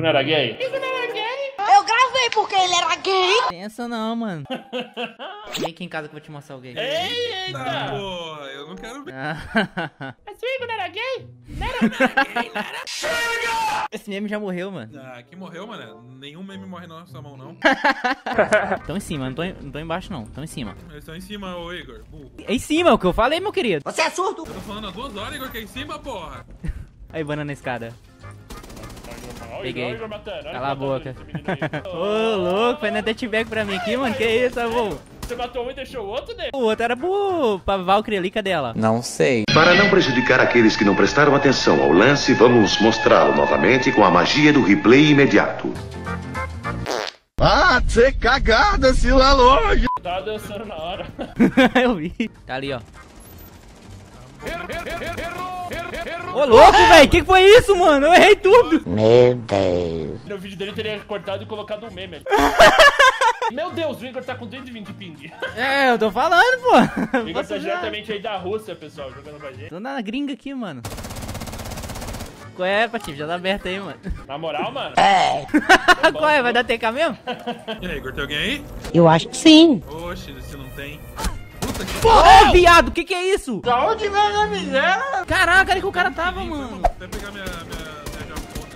Igor não era gay? Eu gravei porque ele era gay. Pensa não, mano. Vem aqui em casa que eu vou te mostrar o gay. Eita! Não, porra, eu não quero ver. Mas o Igor não era gay? Esse meme já morreu, mano. Ah, quem morreu, mano? Nenhum meme morre na nossa mão, não. Tão em cima, não tô, em- não tô embaixo não. Tão em cima. Eles estão em cima, ô Igor. Burro. É em cima, é o que eu falei, meu querido. Você é surdo? Eu tô falando há duas horas, Igor, que é em cima, porra. Aí, banana na escada. Peguei. Cala a boca. Ô, louco, fazendo até t pra mim aqui, mano. Que isso, avô? Você matou um e deixou o outro dele? O outro era pro, pra Valkyrie ali, cadê ela? Não sei. Para não prejudicar aqueles que não prestaram atenção ao lance, vamos mostrá-lo novamente com a magia do replay imediato. Ah, você cagada, se lá longe. Tava dançando na hora. eu vi. Tá ali, ó. Ô, louco, velho. Que que foi isso, mano? Eu errei tudo. Meu Deus. No vídeo dele teria cortado e colocado um meme. Meu Deus, o Igor tá com 220 ping. É, eu tô falando, pô. O Igor tá diretamente aí da Rússia, pessoal, jogando com a gente. Tô na gringa aqui, mano. Qual é, Patife? Já tá aberto aí, mano. Na moral, mano. Qual é? Vai dar TK mesmo? E aí, Igor, tem alguém aí? Eu acho que sim. Oxe, se não tem. Puta que Ô, viado, que que é isso? Da onde vem a miséria? Caraca, ali que o cara tava, mano. Até pegar minha, minha, minha japona.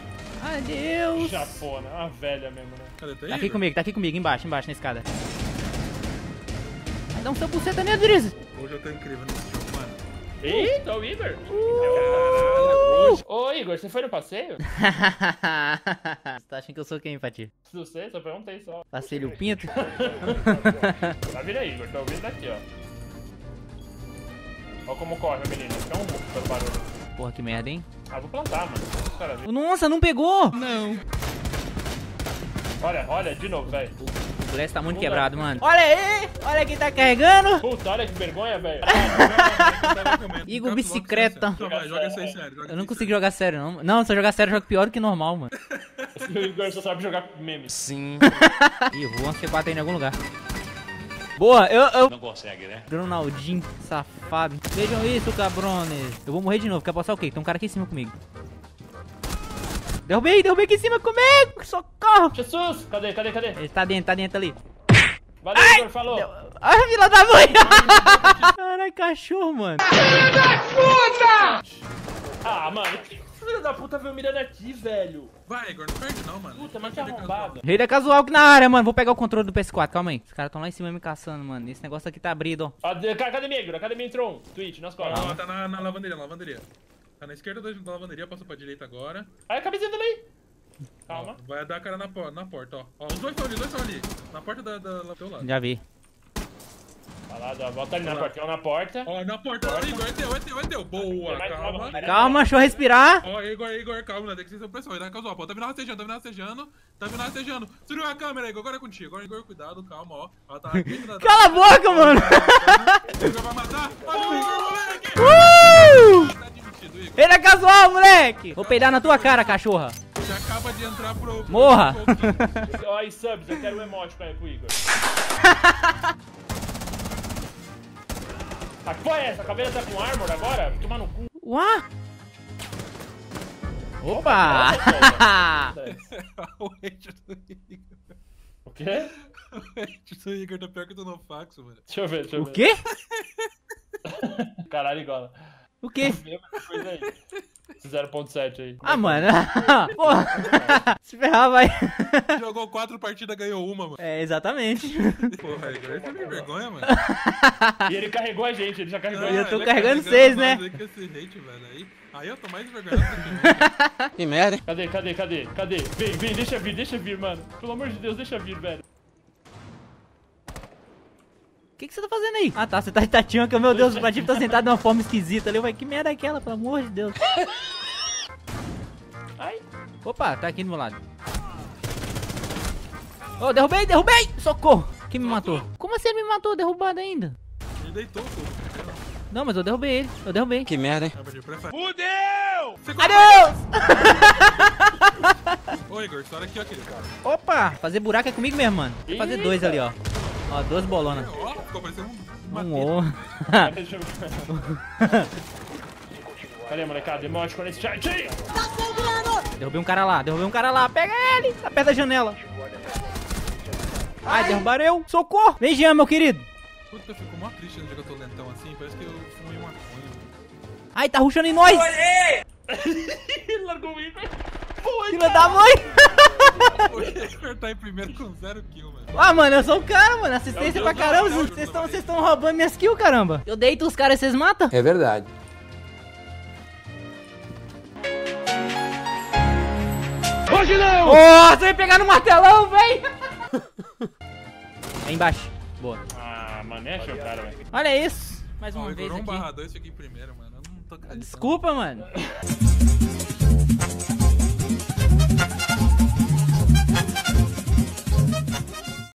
Ai, Deus. Japona, uma velha mesmo, né? Cadê? Tá aí? Tá aqui comigo, tá aqui comigo, embaixo, embaixo, na escada. Vai dar um seu buceta nele, Drizzy. Hoje eu tô incrível nesse jogo, mano. Eita, o Igor. Ô, Igor, você foi no passeio? Você tá achando que eu sou quem, Pati? Não sei, só perguntei só. Passeio o pinto? Tá vindo aí, Igor, tô ouvindo daqui, ó. Ó como corre, menino. Fica um pouco pelo barulho. Porra, que merda, hein? Ah, vou plantar, mano. Nossa, não pegou! Não. olha, olha, de novo, velho. O Glass tá muito quebrado, mano. Olha aí! Olha quem tá carregando! Puta, olha que vergonha, velho. Igor Bicicleta. Vai, joga isso aí sério. joga Eu não consigo jogar sério, não. Não, se eu jogar sério, eu jogo pior do que normal, mano. o Igor só sabe jogar memes. Sim. Ih, voa um C4 aí em algum lugar. Boa, eu. eu... Não consegue, né? Ronaldinho, safado. Vejam isso, cabrones. Eu vou morrer de novo. Quer passar o quê? Tem um cara aqui em cima comigo. Derrubei, derrubei aqui em cima comigo! Socorro! Jesus! Cadê, cadê, cadê? Ele tá dentro, tá dentro ali. Valeu, Igor, falou. Ai, fila da mãe! Caralho, cachorro, mano. Ah, mano, que filho da puta veio mirando aqui, velho? Vai, Igor, não perde não, mano. Puta, mas que arrombado. Rei da casual aqui na área, mano. Vou pegar o controle do PS4, calma aí. Os caras tão lá em cima me caçando, mano. Esse negócio aqui tá abrido, ó. Ah, de- ca- Academia, Igor, academia entrou um. Twitch, nas costas. Ó, tá na, na lavanderia, na lavanderia. Tá na esquerda da da lavanderia, passou pra direita agora. Aí a cabecinha também. Calma. Ó, vai dar a cara na, na porta, ó. Ó, os dois estão ali, os dois estão ali. Na porta da, da, do teu lado. Já vi. Vai lá, dá- bota ali na porta. Um na porta. Ó, na porta, ó, Igor, é teu, é teu, é teu. Boa, mais calma. Calma, deixa eu respirar. Ó, Igor, Igor, calma, né? Tem que ser pressão. Ele tá casual, pô. Tá vindo rastejando, tá vindo rastejando. Tá vindo rastejando. Subiu a câmera, Igor. Agora é contigo. Agora, Igor, cuidado, calma, ó. Ó, tá da. Cala a boca, mano. Igor vai matar. Olha o Igor, moleque. Uh! Tá admitido, Igor. Ele é casual, moleque. Vou peidar na tua cara, cachorra. Já acaba de entrar pro. Morra. Ó, aí, subs, eu quero um emote pra, pro Igor. Ah, que porra é essa? A caveira tá com armor agora? Vai Tomar no cu. Uá. Opa. o do Igor. O quê? O do Igor tá pior que do Nofaxo, mano. Deixa eu ver, deixa eu O ver. quê? Caralho, igual. O quê? Mesma coisa aí. Esse 0.7 aí. Ah, mano. Porra. Se ferrar, vai. Jogou quatro partidas, ganhou uma, mano. É, exatamente. Porra, aí tem vergonha, mano. E ele carregou a gente, ele já carregou a eu gente. tô ele carregando seis, nós né? aí. Aí, aí eu tô mais envergonhado do que Que merda, hein? Cadê, cadê, cadê? Cadê? Vem, vem, deixa vir, deixa vir, mano. Pelo amor de Deus, deixa vir, velho. O que, que você tá fazendo aí? Ah, tá. Você tá tatinho que, meu Deus, o Patife tá sentado de uma forma esquisita ali. Eu falei, que merda é aquela, pelo amor de Deus? Ai. Opa, tá aqui do meu lado. Ô, derrubei, derrubei! Socorro! Quem me matou? Como assim ele me matou? Derrubado ainda? Ele deitou, pô. Não, mas eu derrubei ele. Eu derrubei. Que merda, hein? Fudeu! Você Adeus! Ô, Igor, estoura aqui, ó, querido. Opa! Fazer buraco é comigo mesmo, mano. Vou fazer dois ali, ó. Ó, duas bolonas. Ficou parecendo um... uma Um teta. O. Cadê, molecada? Emote com esse chat. Tá sangrando! Derrubei um cara lá, derrubei um cara lá. Pega ele, tá perto da janela. Ai, derrubaram eu. Socorro. Vem, Jean, meu querido. Puta, eu fico mó triste no dia que eu tô lentão assim. Parece que eu fumei maconha. Ai, tá rushando em nós. Ele largou o Igor. Filha da mãe. Tá em primeiro com zero kill, mano. Ah, mano, eu sou o cara, mano. Assistência É pra caramba. Vocês estão roubando minhas kills, caramba. Eu deito os caras e vocês matam? É verdade. Hoje não! Nossa, eu ia pegar no martelão, véi. Aí embaixo. Boa. Ah, mano, é o cara, velho. Olha isso. Mais uma o vez Igor 1 aqui. barra 2 fica em primeiro, mano. Eu não tô acreditando. Desculpa, mano.